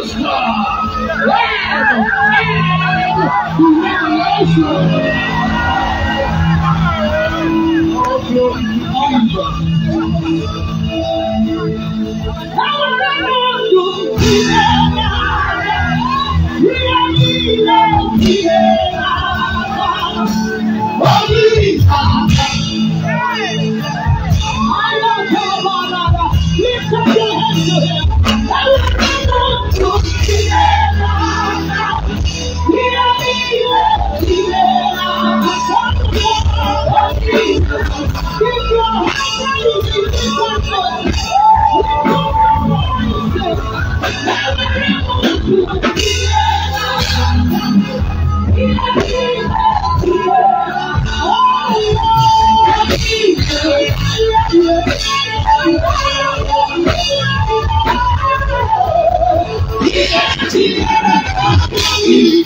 Krishna, Ram, and Of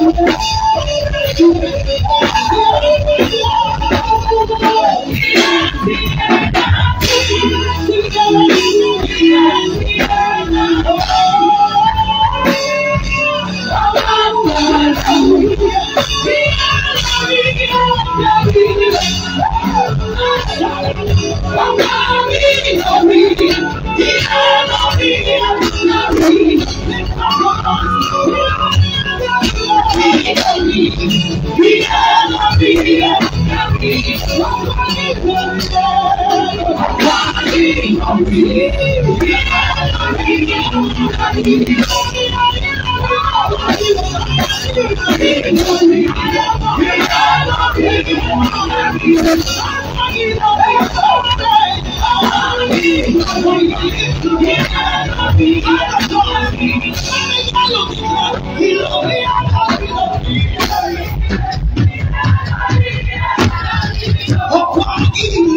Thank you. Hallelujah.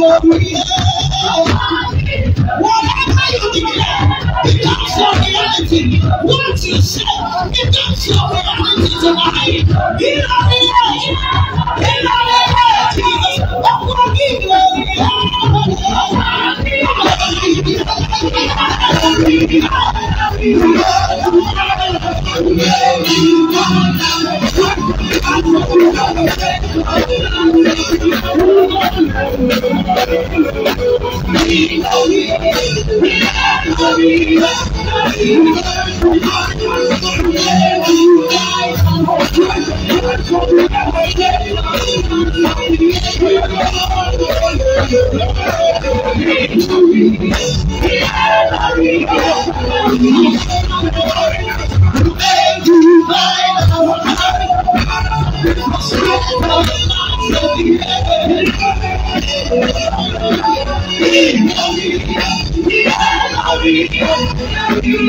love me. Whatever you declare, becomes your reality. What you say becomes your reality tonight. In the name, in the name of Jesus, I'm gonna give glory. Thank you. I'm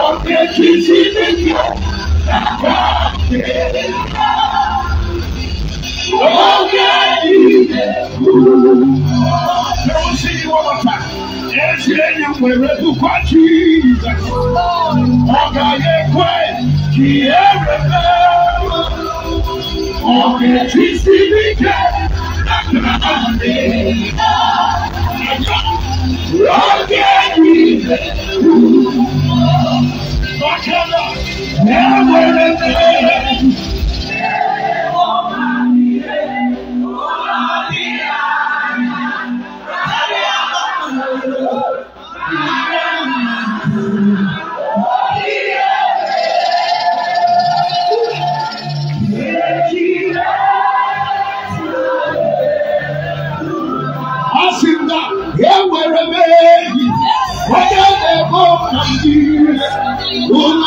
Ọ̀pẹ títí níbi Bakala, Yahweh, Who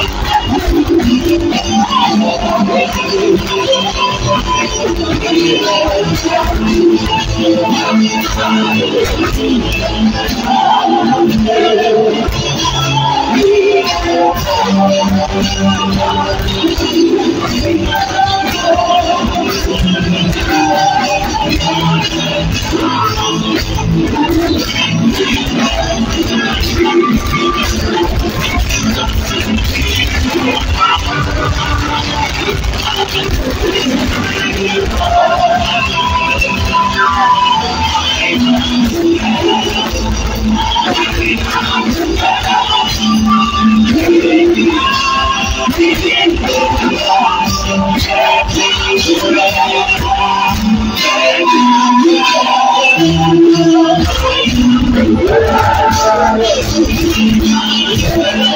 I'm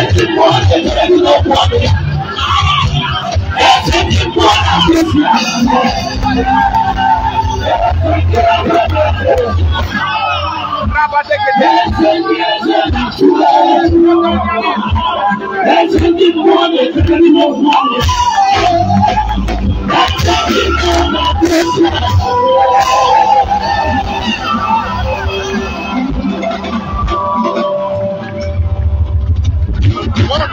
ẹtì mọ́ kékeré ní ló pọ̀ mi. ẹtì ti mọ́ láti fi àná. Ẹsẹ̀ ní mọ́ ní kékeré ní ló pọ̀ mi. Ẹsẹ̀ ní mọ́ láti fi àná. Is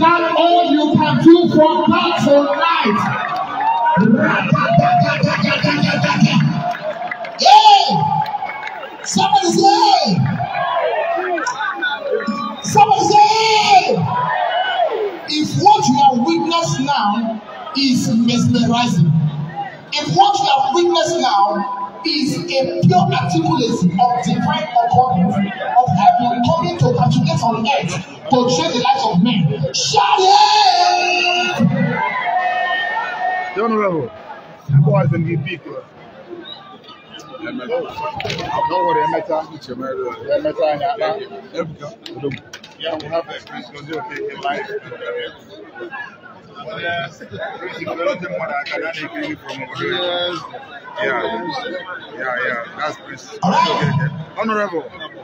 that all you can do for God tonight? Hey! Somebody say! Somebody say! If what you are witnessed now is mesmerizing, if what you are witnessed now is a pure articulacy of divine authority of heaven coming to articulate on earth to change the lives of men. Shout it! The Honorable, boys and the big Don't worry, Emeka. Emeka and Ada. Yeah, we have a priest. Okay, life. Yeah, yeah, yeah. That's Prince. Honorable.